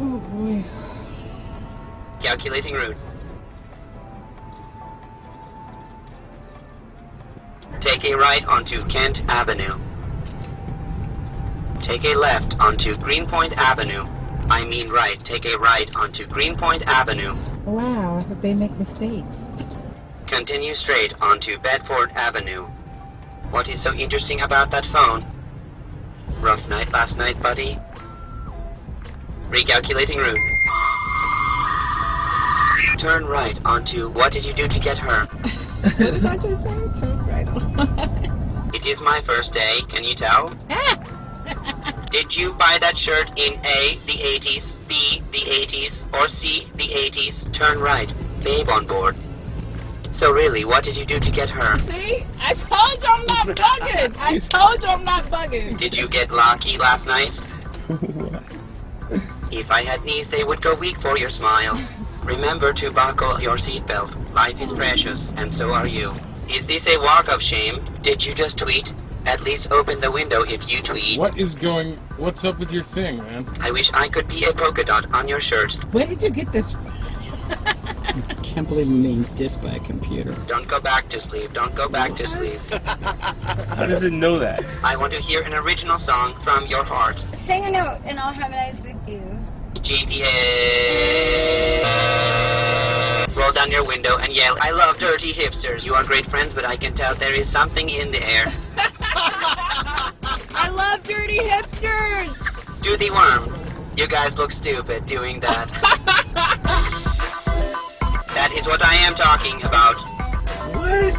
Oh boy. Calculating route. Take a right onto Kent Avenue. Take a left onto Greenpoint Avenue. I mean right, take a right onto Greenpoint Avenue. Wow, they make mistakes. Continue straight onto Bedford Avenue. What is so interesting about that phone? Rough night last night, buddy. Recalculating route. Turn right onto what did you do to get her? What did I just say? Turn right on. It is my first day, can you tell? Did you buy that shirt in A, the 80s, B, the 80s, or C, the 80s? Turn right. Babe on board. So really, what did you do to get her? See? I told you I'm not bugging. I told you I'm not bugging. Did you get lucky last night? If I had knees, they would go weak for your smile. Remember to buckle your seatbelt. Life is precious, and so are you. Is this a walk of shame? Did you just tweet? At least open the window if you tweet. What is going? What's up with your thing, man? I wish I could be a polka dot on your shirt. Where did you get this from? I can't believe I'm being dissed by a computer. Don't go back to sleep. Don't go back to sleep. How does it know that? I want to hear an original song from your heart. Sing a note and I'll harmonize with you. GPA. Roll down your window and yell, I love dirty hipsters. You are great friends, but I can tell there is something in the air. I love dirty hipsters! Do the worm. You guys look stupid doing that. that is what I am talking about. What?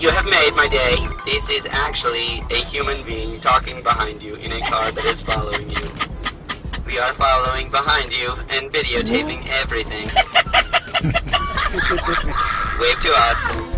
You have made my day. This is actually a human being talking behind you in a car that is following you. We are following behind you and videotaping everything. Wave to us.